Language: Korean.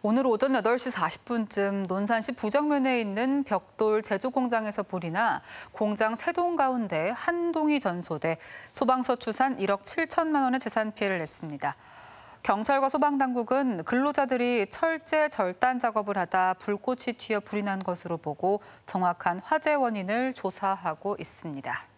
오늘 오전 8시 40분쯤 논산시 부정면에 있는 벽돌 제조 공장에서 불이 나 공장 세동 가운데 한 동이 전소돼 소방서 추산 1억 7천만 원의 재산 피해를 냈습니다. 경찰과 소방당국은 근로자들이 철제 절단 작업을 하다 불꽃이 튀어 불이 난 것으로 보고 정확한 화재 원인을 조사하고 있습니다.